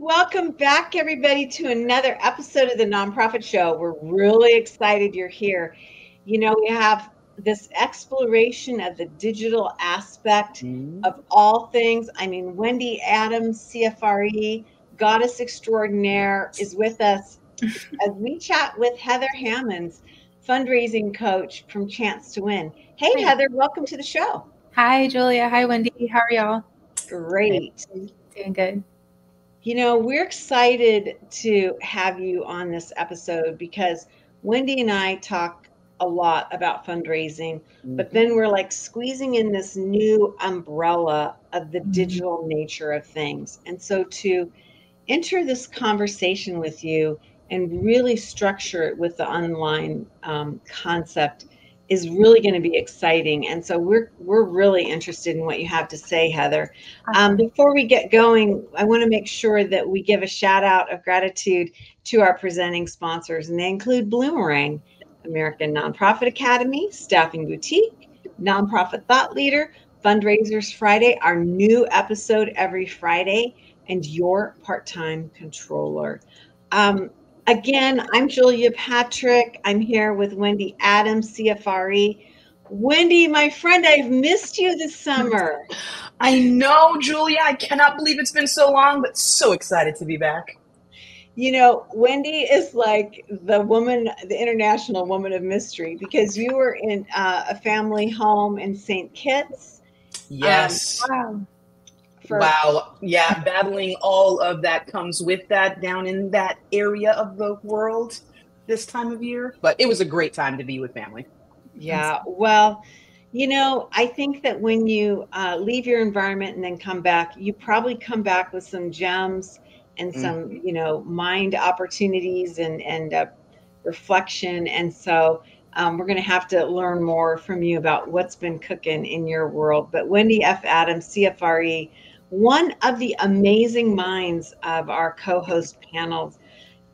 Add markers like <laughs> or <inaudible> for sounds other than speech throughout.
welcome back, everybody, to another episode of the Nonprofit Show. We're really excited you're here. You know, we have this exploration of the digital aspect mm-hmm. of all things. I mean, Wendy Adams, CFRE, Goddess Extraordinaire, is with us <laughs> as we chat with Heather Hammons, fundraising coach from Chance to Win. Hey, Hi. Heather, welcome to the show. Hi, Julia. Hi, Wendy. How are y'all? Great. Doing good. You know, we're excited to have you on this episode because Wendy and I talk a lot about fundraising, mm-hmm. but then we're like squeezing in this new umbrella of the mm-hmm. digital nature of things. And so to enter this conversation with you and really structure it with the online um, concept is really going to be exciting. And so we're we're really interested in what you have to say, Heather. Um, before we get going, I want to make sure that we give a shout out of gratitude to our presenting sponsors, and they include Bloomerang, American Nonprofit Academy, Staffing Boutique, Nonprofit Thought Leader, Fundraisers Friday, our new episode every Friday, and your part-time controller. Um, Again, I'm Julia Patrick. I'm here with Wendy Adams, CFRE. Wendy, my friend, I've missed you this summer. <laughs> I know, Julia. I cannot believe it's been so long, but so excited to be back. You know, Wendy is like the woman, the international woman of mystery, because you were in uh, a family home in St. Kitts. Yes. Um, wow wow yeah <laughs> battling all of that comes with that down in that area of the world this time of year but it was a great time to be with family yeah well you know i think that when you uh, leave your environment and then come back you probably come back with some gems and some mm. you know mind opportunities and and uh, reflection and so um, we're going to have to learn more from you about what's been cooking in your world. But Wendy F. Adams, CFRE, one of the amazing minds of our co-host panels.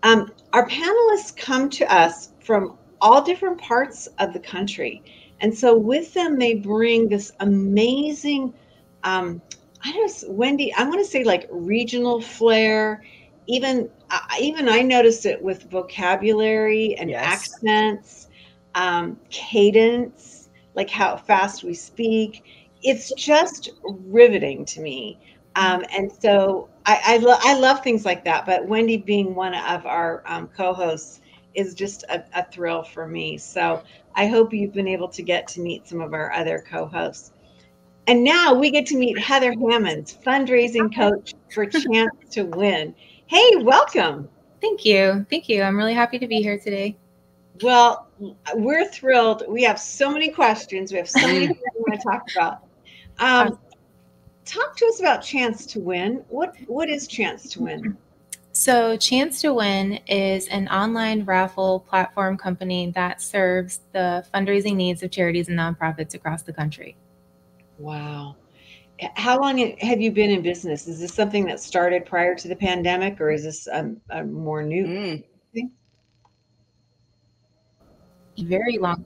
Um, our panelists come to us from all different parts of the country. And so with them, they bring this amazing, um, I don't Wendy, I want to say like regional flair. Even, uh, even I noticed it with vocabulary and yes. accents, um, cadence, like how fast we speak it's just riveting to me. Um, and so I, I, lo- I, love things like that. But Wendy being one of our um, co-hosts is just a, a, thrill for me. So I hope you've been able to get to meet some of our other co-hosts. And now we get to meet Heather Hammons, fundraising coach for Chance to Win. Hey, welcome. Thank you. Thank you. I'm really happy to be here today. Well, we're thrilled. We have so many questions. We have so many things we want to talk about. Um, talk to us about Chance to Win. What what is Chance to Win? So, Chance to Win is an online raffle platform company that serves the fundraising needs of charities and nonprofits across the country. Wow. How long have you been in business? Is this something that started prior to the pandemic or is this a, a more new mm. thing? Very long.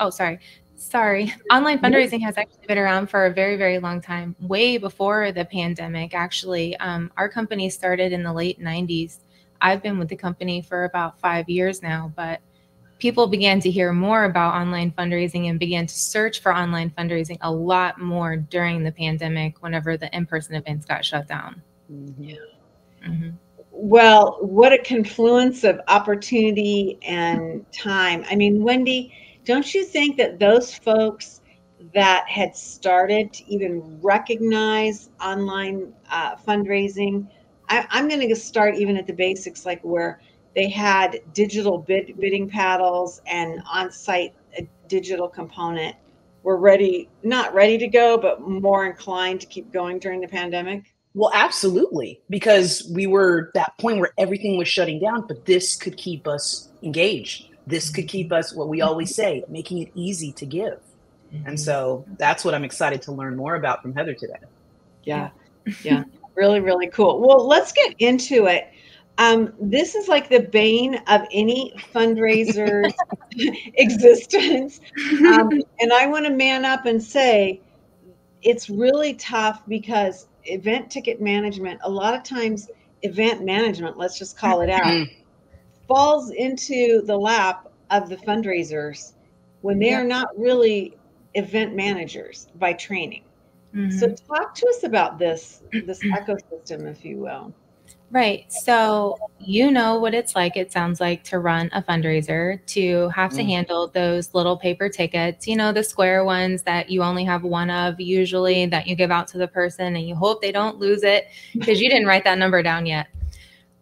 Oh, sorry. Sorry. <laughs> Online fundraising has actually been around for a very, very long time, way before the pandemic, actually. Um, our company started in the late 90s. I've been with the company for about five years now, but people began to hear more about online fundraising and began to search for online fundraising a lot more during the pandemic whenever the in person events got shut down. Mm-hmm. Mm-hmm. Well, what a confluence of opportunity and time. I mean, Wendy, don't you think that those folks that had started to even recognize online uh, fundraising, I, am going to start even at the basics, like where they had digital bid, bidding paddles and on-site uh, digital component were ready, not ready to go, but more inclined to keep going during the pandemic? Well, absolutely, because we were that point where everything was shutting down, but this could keep us engaged this could keep us what we always say making it easy to give. Mm-hmm. and so that's what i'm excited to learn more about from heather today. Yeah. Yeah. Really really cool. Well let's get into it. Um, this is like the bane of any fundraiser's <laughs> existence. Um, <laughs> and i want to man up and say it's really tough because event ticket management a lot of times event management, let's just call it out, Mm. Falls into the lap of the fundraisers when they Yeah. are not really event managers by training. So Mhm. talk to us about this this <clears throat> ecosystem, if you will. Right. So you know what it's like, it sounds like, to run a fundraiser, to have to Mm. handle those little paper tickets, you know, the square ones that you only have one of, usually that you give out to the person and you hope they don't lose it because you didn't write that number down yet.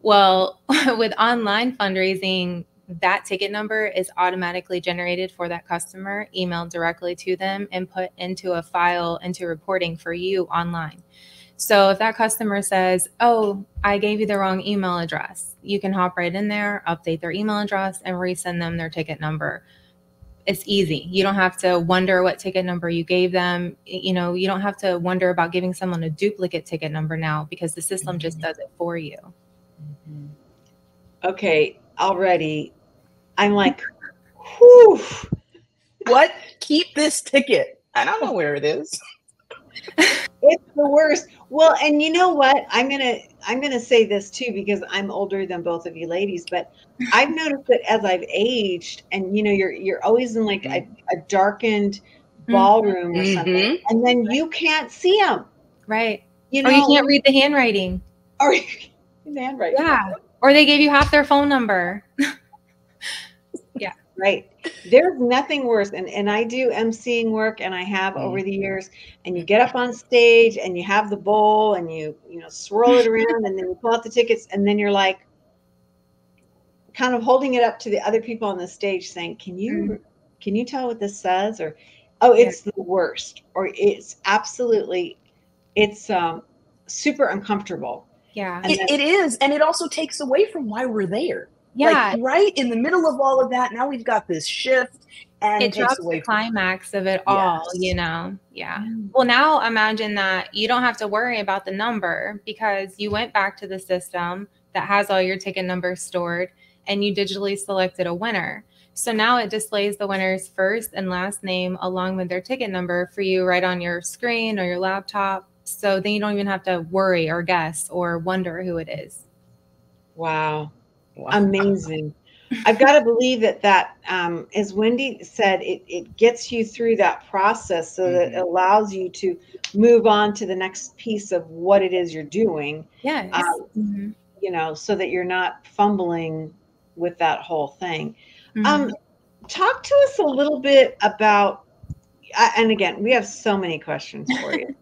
Well, <laughs> with online fundraising, that ticket number is automatically generated for that customer, emailed directly to them, and put into a file into reporting for you online. So if that customer says, Oh, I gave you the wrong email address, you can hop right in there, update their email address, and resend them their ticket number. It's easy. You don't have to wonder what ticket number you gave them. You know, you don't have to wonder about giving someone a duplicate ticket number now because the system just mm-hmm. does it for you. Okay, already I'm like, <laughs> whew. What? Keep this ticket. I don't know where it is. <laughs> It's the worst. Well, and you know what? I'm gonna I'm gonna say this too because I'm older than both of you ladies, but <laughs> I've noticed that as I've aged, and you know, you're you're always in like a, a darkened ballroom or something, Mhm. and then you can't see them. Right. You know, Or you can't read the handwriting. Or can handwrite. Yeah. Or they gave you half their phone number. Yeah. <laughs> Right. There's nothing worse. And, and I do emceeing work and I have over Mm. the years. And you get up on stage and you have the bowl and you, you know, swirl it around and then you pull out the tickets and then you're like kind of holding it up to the other people on the stage saying, Can you can you tell what this says? Or oh, it's the worst. Or it's absolutely it's um super uncomfortable. Yeah. It, it is. And it also takes away from why we're there. Yeah. Like, right in the middle of all of that, now we've got this shift and it it takes drops away the from climax of it all, Yes. you know? Yeah. Well, now imagine that you don't have to worry about the number because you went back to the system that has all your ticket numbers stored and you digitally selected a winner. So now it displays the winner's first and last name along with their ticket number for you right on your screen or your laptop. So then you don't even have to worry or guess or wonder who it is. Wow. Wow. amazing i've got to believe that that um, as wendy said it, it gets you through that process so that it Mhm. allows you to move on to the next piece of what it is you're doing Yes. Um, Mhm. you know so that you're not fumbling with that whole thing Mhm. um, talk to us a little bit about uh, and again we have so many questions for you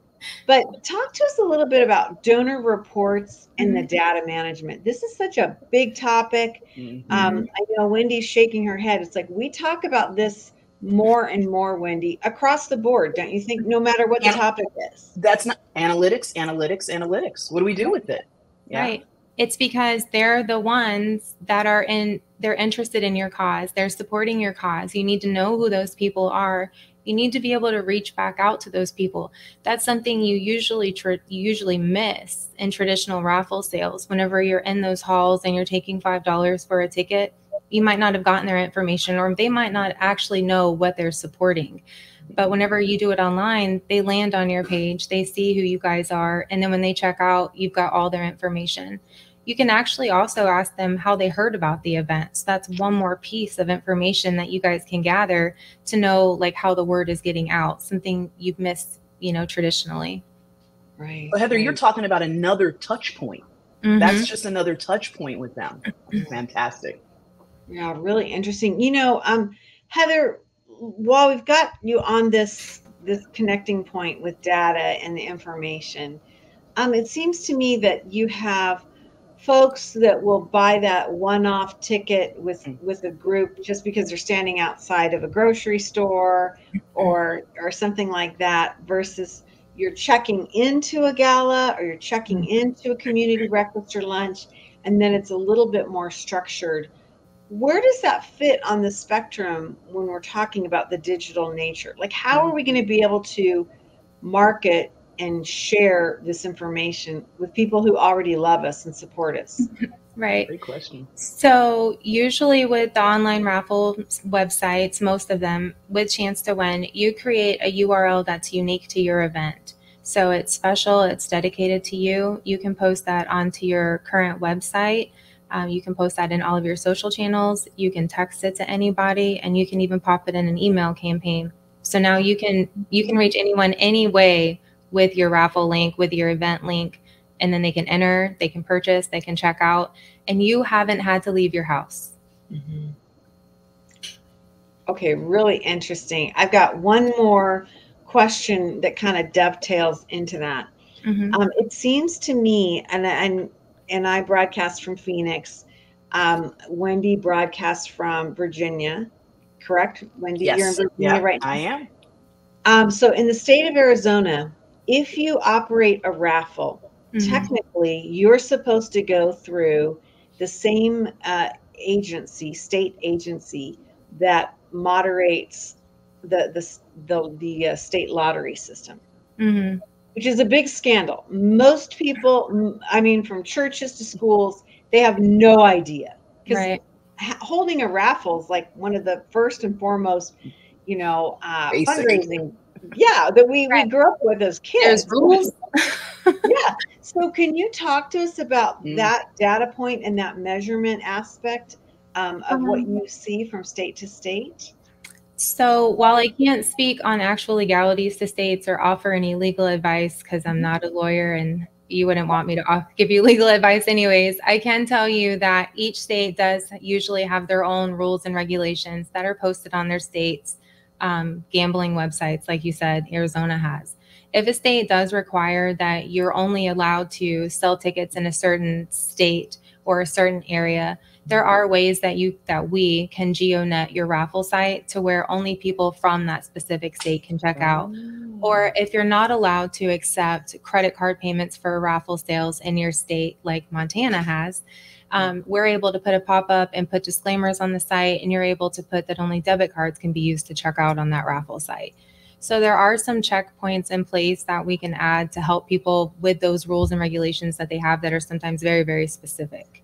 but talk to us a little bit about donor reports and the data management this is such a big topic Mhm. um, I know Wendy's shaking her head. It's like we talk about this more and more, Wendy, across the board, don't you think? No matter what the Yeah. topic is. That's not analytics, analytics, analytics. What do we do with it? Right. It's because they're the ones that are in, they're interested in your cause. They're supporting your cause. You need to know who those people are. You need to be able to reach back out to those people. That's something you usually you usually miss in traditional raffle sales. Whenever you're in those halls and you're taking five dollars for a ticket, you might not have gotten their information, or they might not actually know what they're supporting. But whenever you do it online, they land on your page, they see who you guys are, and then when they check out, you've got all their information. You can actually also ask them how they heard about the event. So that's one more piece of information that you guys can gather to know like how the word is getting out, something you've missed, you know, traditionally. Right. Well, Heather, you're talking about another touch point. Mhm. That's just another touch point with them. <clears throat> Fantastic. Yeah, really interesting. You know, um, Heather, while we've got you on this this connecting point with data and the information, um, it seems to me that you have folks that will buy that one-off ticket with mm. with a group just because they're standing outside of a grocery store or or something like that versus you're checking into a gala or you're checking mm. into a community breakfast or lunch and then it's a little bit more structured. Where does that fit on the spectrum when we're talking about the digital nature? Like how mm. are we going to be able to market and share this information with people who already love us and support us Right. Great question. So, usually with the online raffle websites, most of them with Chance to Win, you create a URL that's unique to your event. So it's special, it's dedicated to you. You can post that onto your current website. Um, you can post that in all of your social channels. You can text it to anybody, and you can even pop it in an email campaign. So now you can you can reach anyone any way with your raffle link, with your event link, and then they can enter, they can purchase, they can check out, and you haven't had to leave your house. Mm-hmm. Okay, really interesting. I've got one more question that kind of dovetails into that. Mm-hmm. Um, it seems to me, and and and I broadcast from Phoenix. Um, Wendy broadcasts from Virginia, correct? Wendy, yes. you're in Virginia yeah, right now. I am. Um, so in the state of Arizona, if you operate a raffle, mm-hmm. technically you're supposed to go through the same uh, agency, state agency that moderates the the the, the uh, state lottery system, mm-hmm. which is a big scandal. Most people, I mean, from churches to schools, they have no idea because right. holding a raffle is like one of the first and foremost, you know, uh, fundraising. Yeah, that we, right. we grew up with as kids. There's rules. <laughs> yeah. So, can you talk to us about mm. that data point and that measurement aspect um, of um, what uh-huh. you see from state to state? So while I can't speak on actual legalities to states or offer any legal advice because I'm not a lawyer and you wouldn't want me to off- give you <laughs> legal advice anyways, I can tell you that each state does usually have their own rules and regulations that are posted on their states um, gambling websites, like you said, Arizona has. If a state does require that you're only allowed to sell tickets in a certain state or a certain area, there are ways that you that we can geonet your raffle site to where only people from that specific state can check out or if you're not allowed to accept credit card payments for raffle sales in your state like montana has um, we're able to put a pop-up and put disclaimers on the site and you're able to put that only debit cards can be used to check out on that raffle site so there are some checkpoints in place that we can add to help people with those rules and regulations that they have that are sometimes very very specific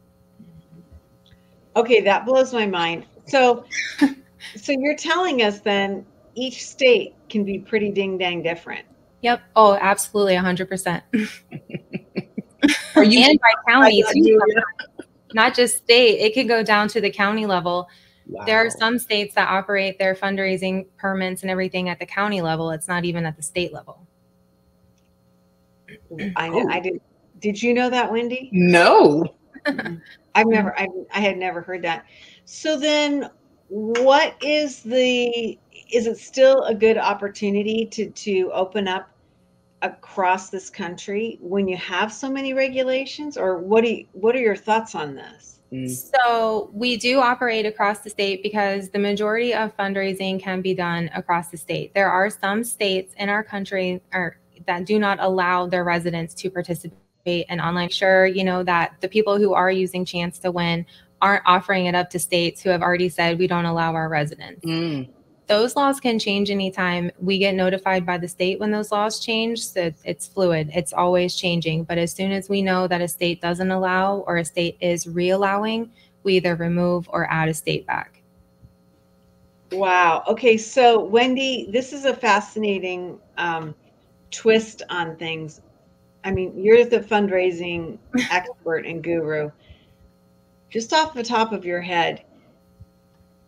Okay, that blows my mind. So, <laughs> so you're telling us then each state can be pretty ding dang different. Yep. Oh, absolutely, hundred percent. Are you and by county too? Not just state. It can go down to the county level. Wow. There are some states that operate their fundraising permits and everything at the county level. It's not even at the state level. I know. I did. Did you know that, Wendy? No. <laughs> I've never, I, I had never heard that. So then, what is the? Is it still a good opportunity to to open up across this country when you have so many regulations, or what do you, what are your thoughts on this? Mm. So we do operate across the state because the majority of fundraising can be done across the state. There are some states in our country are, that do not allow their residents to participate in online. Sure, you know that the people who are using Chance to Win aren't offering it up to states who have already said we don't allow our residents. Mm. Those laws can change anytime. We get notified by the state when those laws change. So it's fluid. It's always changing. But as soon as we know that a state doesn't allow or a state is re-allowing, we either remove or add a state back. Wow. Okay. So Wendy, this is a fascinating um, twist on things. I mean, you're the fundraising <laughs> expert and guru. Just off the top of your head,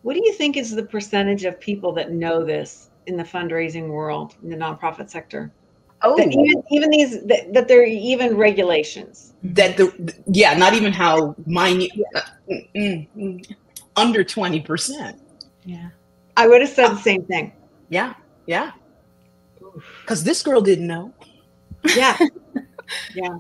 what do you think is the percentage of people that know this in the fundraising world, in the nonprofit sector? Oh, that even, even these that, that there are even regulations. That the yeah, not even how minute, uh, mm, mm, mm, under twenty percent. Yeah, I would have said the same thing. Yeah, yeah. Because this girl didn't know. Yeah. <laughs> yeah.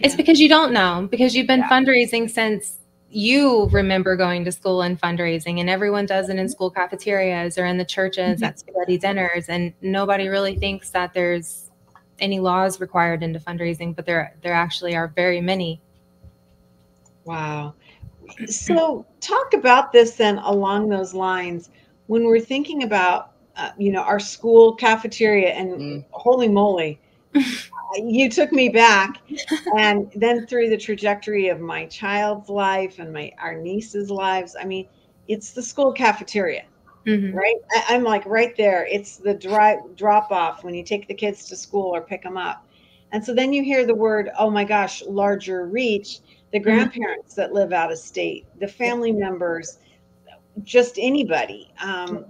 It's because you don't know, because you've been yeah. fundraising since you remember going to school and fundraising, and everyone does it in school cafeterias or in the churches mm-hmm. at spaghetti dinners, and nobody really thinks that there's any laws required into fundraising, but there there actually are very many. Wow. So talk about this then along those lines when we're thinking about uh, you know our school cafeteria and mm. holy moly you took me back and then through the trajectory of my child's life and my our niece's lives i mean it's the school cafeteria Mm-hmm. Right? I, am like right there. It's the dry drop off when you take the kids to school or pick them up. And so then you hear the word, oh my gosh, larger reach, the mm-hmm. grandparents mm-hmm. that live out of state, the family members, just anybody. Um,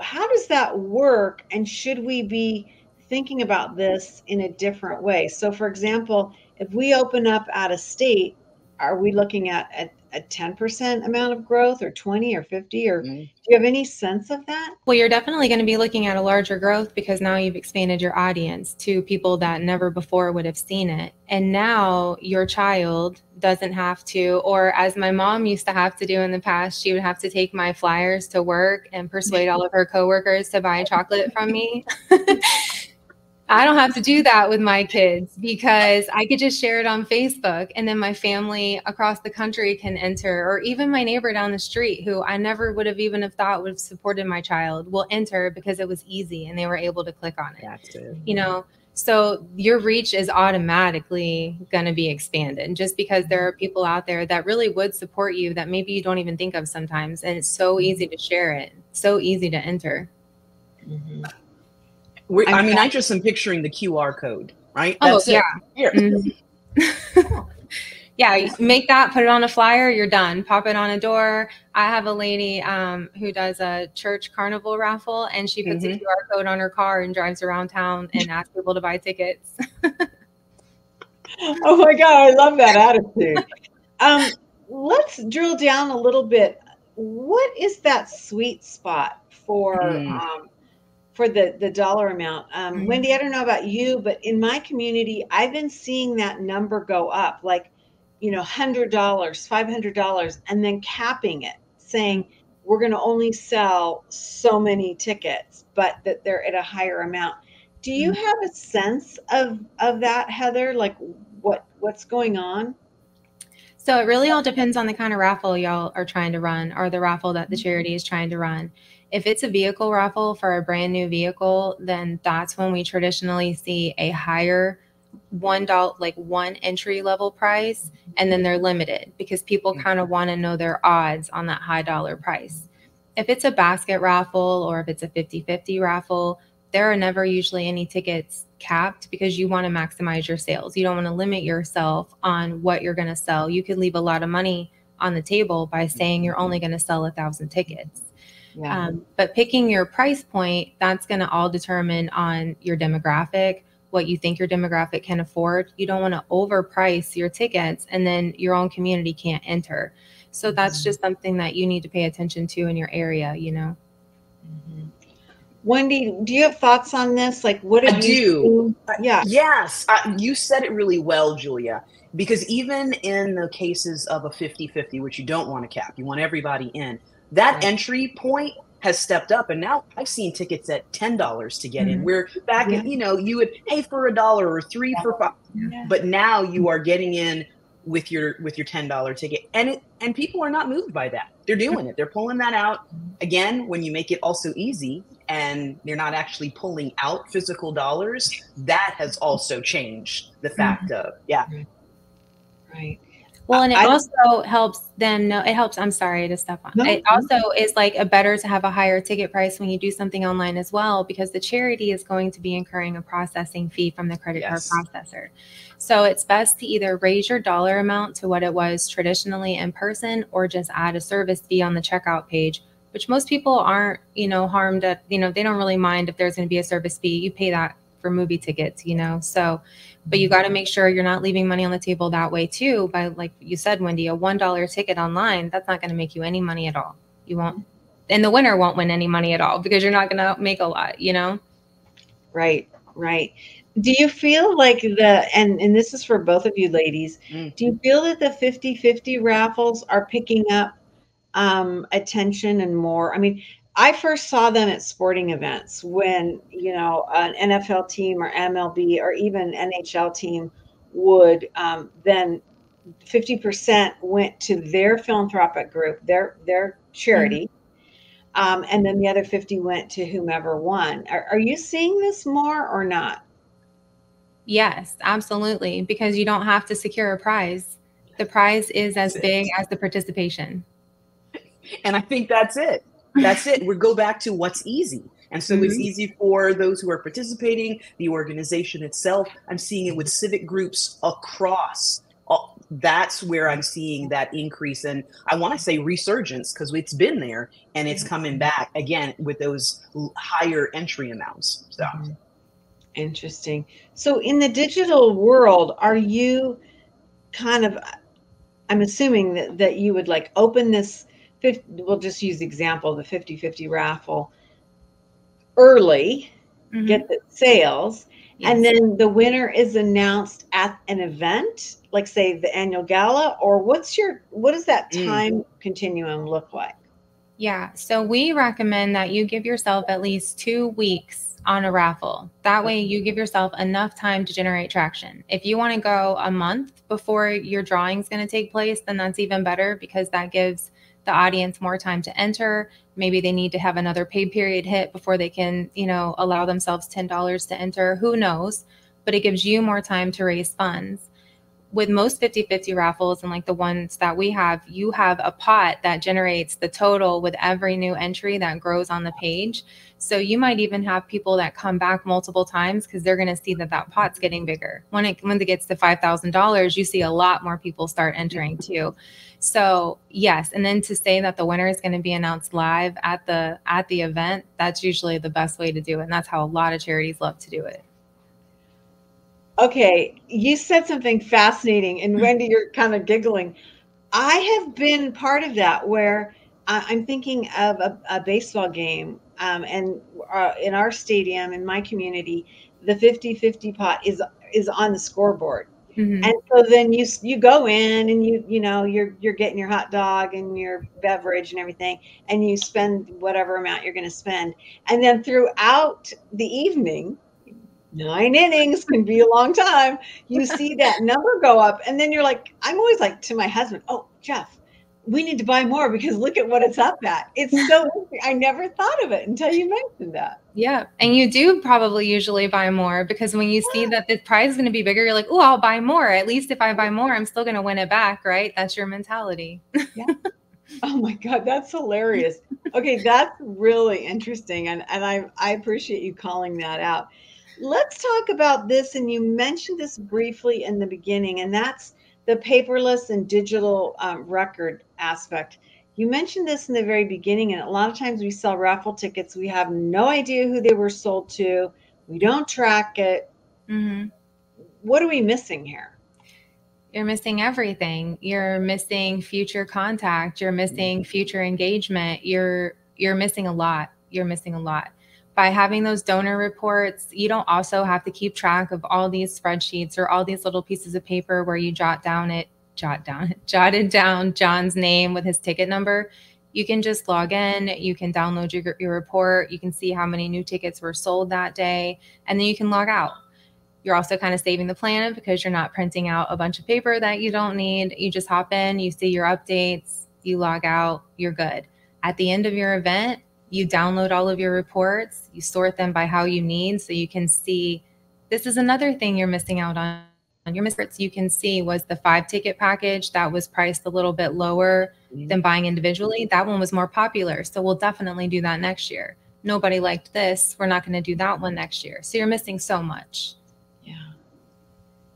how does that work? And should we be thinking about this in a different way? So, for example, if we open up out of state, are we looking at, at a 10% amount of growth or 20 or 50 or mm-hmm. do you have any sense of that well you're definitely going to be looking at a larger growth because now you've expanded your audience to people that never before would have seen it and now your child doesn't have to or as my mom used to have to do in the past she would have to take my flyers to work and persuade all of her coworkers to buy chocolate from me <laughs> <laughs> I don't have to do that with my kids because I could just share it on Facebook and then my family across the country can enter or even my neighbor down the street who I never would have even have thought would have supported my child will enter because it was easy and they were able to click on it. That's it. You know, so your reach is automatically going to be expanded just because there are people out there that really would support you that maybe you don't even think of sometimes and it's so easy to share it, so easy to enter. Mm-hmm. I mean, I just am picturing the QR code, right? Oh, That's yeah. Here. Mm-hmm. <laughs> yeah, make that, put it on a flyer, you're done. Pop it on a door. I have a lady um, who does a church carnival raffle, and she puts mm-hmm. a QR code on her car and drives around town and <laughs> asks people to buy tickets. oh my God, I love that <laughs> attitude. Um, let's drill down a little bit. What is that sweet spot for mm. um, for the the dollar amount. Um, mm-hmm. Wendy, I don't know about you, but in my community, I've been seeing that number go up, like you know, hundred dollars, five hundred dollars, and then capping it, saying we're going to only sell so many tickets, but that they're at a higher amount. Do you mm-hmm. have a sense of of that, Heather? Like what what's going on? So it really all depends on the kind of raffle y'all are trying to run or the raffle that the charity is trying to run. If it's a vehicle raffle for a brand new vehicle, then that's when we traditionally see a higher one dollar like one entry level price and then they're limited because people mm-hmm. kind of want to know their odds on that high dollar price. If it's a basket raffle or if it's a 50-50 raffle there are never usually any tickets capped because you want to maximize your sales. You don't want to limit yourself on what you're going to sell. You could leave a lot of money on the table by saying you're only going to sell a thousand tickets yeah. Um, but picking your price point, that's going to all determine on your demographic, what you think your demographic can afford. You don't want to overprice your tickets and then your own community can't enter. So that's mm-hmm. just something that you need to pay attention to in your area, you know. Mm-hmm. Wendy, do you have thoughts on this? Like, what I do? Yeah. Yes, I, you said it really well, Julia. Because even in the cases of a 50 50, which you don't want to cap, you want everybody in, that right. entry point has stepped up and now i've seen tickets at $10 to get mm-hmm. in where back yeah. you know you would pay for a dollar or three yeah. for five yeah. but now you are getting in with your with your $10 ticket and it and people are not moved by that they're doing it they're pulling that out again when you make it also easy and they're not actually pulling out physical dollars that has also changed the fact mm-hmm. of yeah right well, and it I, also helps them know it helps. I'm sorry to step on. No, it also is like a better to have a higher ticket price when you do something online as well, because the charity is going to be incurring a processing fee from the credit yes. card processor. So it's best to either raise your dollar amount to what it was traditionally in person or just add a service fee on the checkout page, which most people aren't, you know, harmed at, you know, they don't really mind if there's going to be a service fee. You pay that for movie tickets, you know. So, but you got to make sure you're not leaving money on the table that way too. By like you said, Wendy, a one dollar ticket online that's not going to make you any money at all. You won't, and the winner won't win any money at all because you're not going to make a lot, you know. Right, right. Do you feel like the and and this is for both of you ladies. Mm. Do you feel that the 50-50 raffles are picking up um attention and more? I mean, I first saw them at sporting events when, you know, an NFL team or MLB or even NHL team would um, then 50% went to their philanthropic group, their their charity. Mm-hmm. Um, and then the other 50 went to whomever won. Are, are you seeing this more or not? Yes, absolutely. Because you don't have to secure a prize. The prize is as big as the participation. And I think that's it That's it. We go back to what's easy. And so mm-hmm. it's easy for those who are participating, the organization itself. I'm seeing it with civic groups across. All, that's where I'm seeing that increase. And I want to say resurgence because it's been there and it's coming back again with those higher entry amounts. So. Mm-hmm. Interesting. So in the digital world, are you kind of I'm assuming that, that you would like open this 50, we'll just use the example the 50-50 raffle early, mm-hmm. get the sales, yes. and then the winner is announced at an event, like say the annual gala, or what's your what does that mm. time mm. continuum look like? Yeah, so we recommend that you give yourself at least two weeks on a raffle. That way, you give yourself enough time to generate traction. If you want to go a month before your drawing is going to take place, then that's even better because that gives the audience more time to enter. Maybe they need to have another pay period hit before they can, you know, allow themselves $10 to enter. Who knows? But it gives you more time to raise funds with most 50 50 raffles and like the ones that we have, you have a pot that generates the total with every new entry that grows on the page. So you might even have people that come back multiple times because they're going to see that that pot's getting bigger. When it when it gets to five thousand dollars, you see a lot more people start entering too. So yes, and then to say that the winner is going to be announced live at the at the event, that's usually the best way to do it, and that's how a lot of charities love to do it. Okay, you said something fascinating, and mm-hmm. Wendy, you're kind of giggling. I have been part of that where I'm thinking of a, a baseball game, um, and uh, in our stadium, in my community, the 50-50 pot is is on the scoreboard. Mm-hmm. And so then you you go in and you you know you're you're getting your hot dog and your beverage and everything, and you spend whatever amount you're going to spend, and then throughout the evening nine innings can be a long time. You see that number go up, and then you're like, I'm always like to my husband, oh, Jeff, we need to buy more because look at what it's up at. It's so <laughs> I never thought of it until you mentioned that. Yeah. And you do probably usually buy more because when you yeah. see that the prize is going to be bigger, you're like, oh, I'll buy more. At least if I buy more, I'm still going to win it back, right? That's your mentality. yeah. Oh my God, that's hilarious. Okay, that's really interesting. And, and I, I appreciate you calling that out. Let's talk about this. And you mentioned this briefly in the beginning, and that's the paperless and digital um, record aspect. You mentioned this in the very beginning, and a lot of times we sell raffle tickets. We have no idea who they were sold to. We don't track it. Mm-hmm. What are we missing here? You're missing everything. You're missing future contact. You're missing future engagement. You're you're missing a lot. You're missing a lot by having those donor reports, you don't also have to keep track of all these spreadsheets or all these little pieces of paper where you jot down it, jot down, <laughs> jotted down John's name with his ticket number. You can just log in, you can download your, your report, you can see how many new tickets were sold that day, and then you can log out. You're also kind of saving the planet because you're not printing out a bunch of paper that you don't need. You just hop in, you see your updates, you log out, you're good. At the end of your event, you download all of your reports, you sort them by how you need so you can see this is another thing you're missing out on. On Your misfits you can see was the five ticket package that was priced a little bit lower mm-hmm. than buying individually. That one was more popular. So we'll definitely do that next year. Nobody liked this. We're not going to do that one next year. So you're missing so much. Yeah.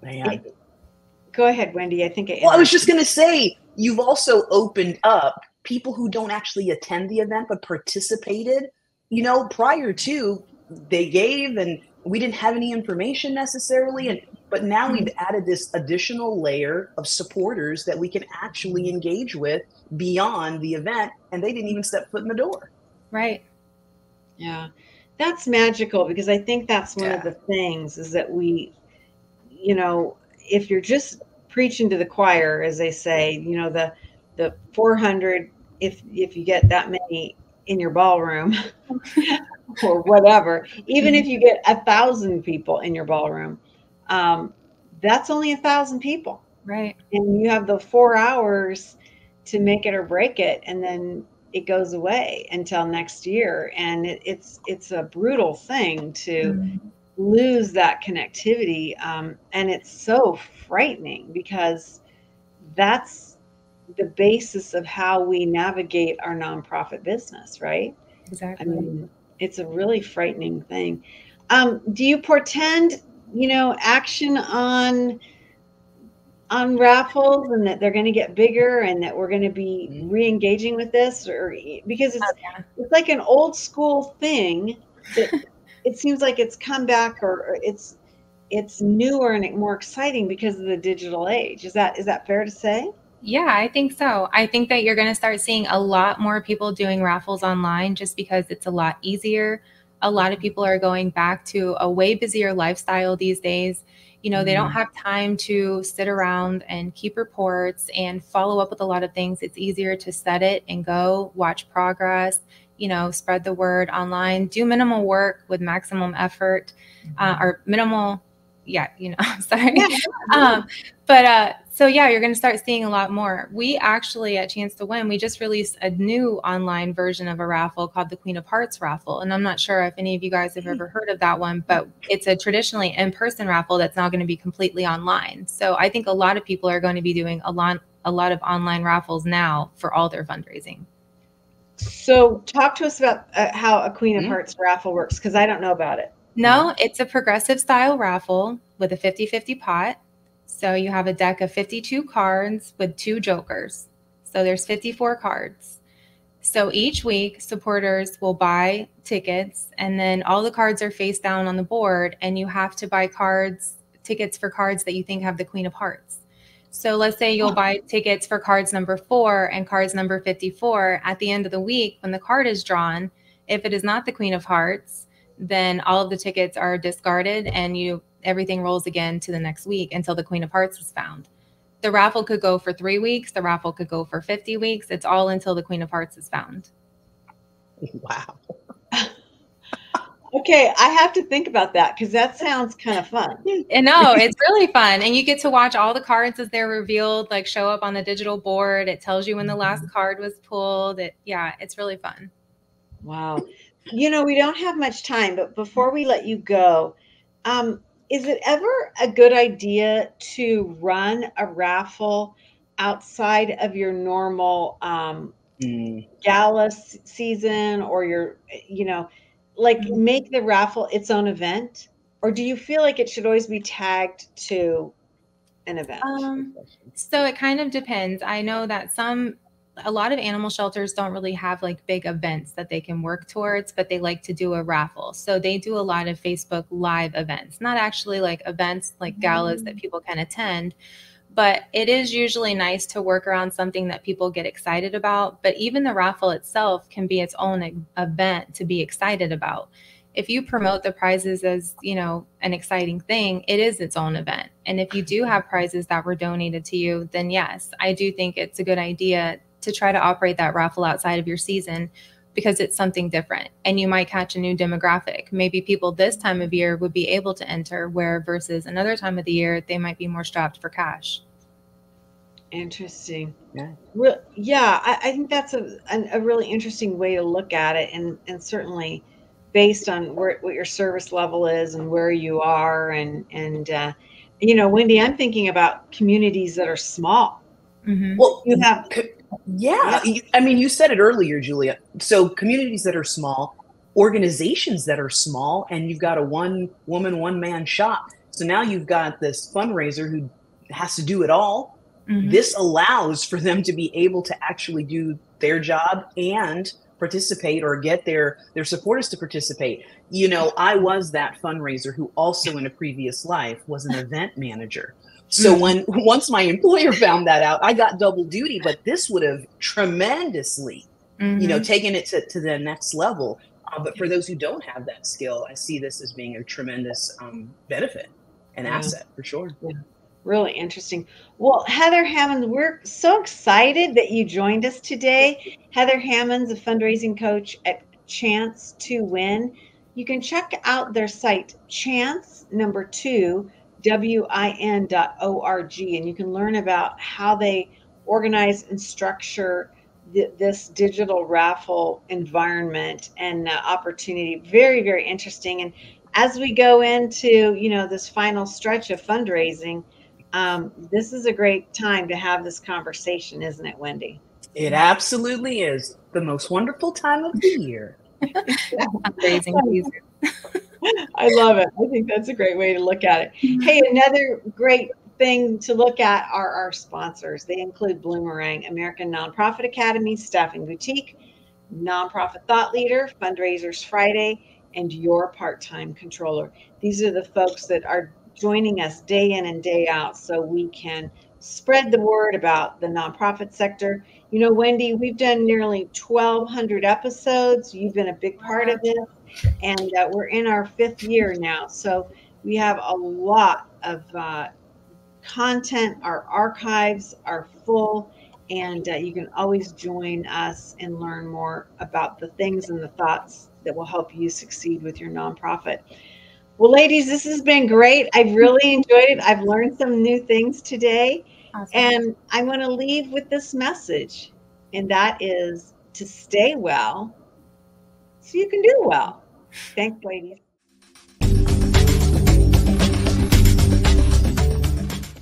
Man. Go ahead, Wendy. I think it. Well, I was just going to say, you've also opened up people who don't actually attend the event but participated, you know, prior to they gave and we didn't have any information necessarily and but now we've mm-hmm. added this additional layer of supporters that we can actually engage with beyond the event and they didn't even step foot in the door. Right. Yeah. That's magical because I think that's one yeah. of the things is that we you know, if you're just preaching to the choir as they say, you know, the the 400 if if you get that many in your ballroom <laughs> or whatever even if you get a thousand people in your ballroom um, that's only a thousand people right and you have the four hours to make it or break it and then it goes away until next year and it, it's it's a brutal thing to mm-hmm. lose that connectivity um, and it's so frightening because that's the basis of how we navigate our nonprofit business, right? Exactly. I mean, it's a really frightening thing. Um, do you portend, you know, action on on raffles and that they're going to get bigger and that we're going to be Mhm. re-engaging with this or because it's Oh, yeah. it's like an old school thing that <laughs> it seems like it's come back or, or it's it's newer and more exciting because of the digital age. Is that is that fair to say? Yeah, I think so. I think that you're going to start seeing a lot more people doing raffles online just because it's a lot easier. A lot of people are going back to a way busier lifestyle these days. You know, they don't have time to sit around and keep reports and follow up with a lot of things. It's easier to set it and go, watch progress, you know, spread the word online, do minimal work with maximum effort uh, or minimal, yeah, you know, <laughs> sorry. Um, but uh, so yeah, you're going to start seeing a lot more. We actually at Chance to Win, we just released a new online version of a raffle called the Queen of Hearts raffle, and I'm not sure if any of you guys have ever heard of that one, but it's a traditionally in-person raffle that's now going to be completely online. So I think a lot of people are going to be doing a lot a lot of online raffles now for all their fundraising. So talk to us about uh, how a Queen of Mhm. Hearts raffle works because I don't know about it. No, it's a progressive style raffle with a 50 50 pot. So you have a deck of 52 cards with two jokers. So there's 54 cards. So each week, supporters will buy tickets, and then all the cards are face down on the board, and you have to buy cards, tickets for cards that you think have the Queen of Hearts. So let's say you'll buy tickets for cards number four and cards number 54. At the end of the week, when the card is drawn, if it is not the Queen of Hearts, then all of the tickets are discarded and you everything rolls again to the next week until the Queen of Hearts is found. The raffle could go for three weeks, the raffle could go for 50 weeks. It's all until the Queen of Hearts is found. Wow. <laughs> Okay, I have to think about that because that sounds kind of fun. And no, it's really fun. And you get to watch all the cards as they're revealed, like show up on the digital board. It tells you when the last card was pulled. It yeah, it's really fun. Wow. You know, we don't have much time, but before we let you go, um, is it ever a good idea to run a raffle outside of your normal um, Mm. gala season or your, you know, like make the raffle its own event? Or do you feel like it should always be tagged to an event? Um, So it kind of depends. I know that some, a lot of animal shelters don't really have like big events that they can work towards, but they like to do a raffle. So they do a lot of Facebook live events, not actually like events like galas that mm. people can attend. But it is usually nice to work around something that people get excited about. But even the raffle itself can be its own event to be excited about if you promote the prizes as you know an exciting thing it is its own event and if you do have prizes that were donated to you then yes i do think it's a good idea to try to operate that raffle outside of your season because it's something different and you might catch a new demographic maybe people this time of year would be able to enter where versus another time of the year they might be more strapped for cash Interesting. Yeah. Re- yeah, I, I think that's a, an- a really interesting way to look at it, and and certainly based on where what your service level is and where you are, and and uh, you know, Wendy, I'm thinking about communities that are small. Mhm. Well, You have Co- yeah, I mean, you said it earlier, Julia. So communities that are small, organizations that are small, and you've got a one woman, one man shop. So now you've got this fundraiser who has to do it all. Mhm. This allows for them to be able to actually do their job and participate or get their their supporters to participate. You know, I was that fundraiser who also in a previous life was an event manager. So when <laughs> once my employer found that out, I got double duty, but this would have tremendously, you know, Mhm. taken it to, to the next level. Uh, but for those who don't have that skill, I see this as being a tremendous um, benefit and Yeah. asset for sure. really interesting. Well, Heather Hammons, we're so excited that you joined us today. Heather Hammons, a fundraising coach at Chance to Win. You can check out their site, chance number two, W-I-N dot O-R-G, and you can learn about how they organize and structure th- this digital raffle environment and uh, opportunity. Very, very interesting. And as we go into, you know, this final stretch of fundraising, um, this is a great time to have this conversation, isn't it, Wendy? It absolutely is the most wonderful time of the year. <laughs> Fundraising season. <laughs> I love it. I think that's a great way to look at it. Hey, another great thing to look at are our sponsors. They include Bloomerang, American Nonprofit Academy, Staffing Boutique, Nonprofit Thought Leader, Fundraisers Friday, and Your Part Time Controller. These are the folks that are joining us day in and day out so we can spread the word about the nonprofit sector. You know, Wendy, we've done nearly 1,200 episodes. You've been a big part of this, and uh, we're in our fifth year now. So we have a lot of uh, content. Our archives are full, and uh, you can always join us and learn more about the things and the thoughts that will help you succeed with your nonprofit. Well, ladies, this has been great. I've really enjoyed it. I've learned some new things today. Awesome. And I want to leave with this message, and that is to stay well so you can do well. Thanks, ladies.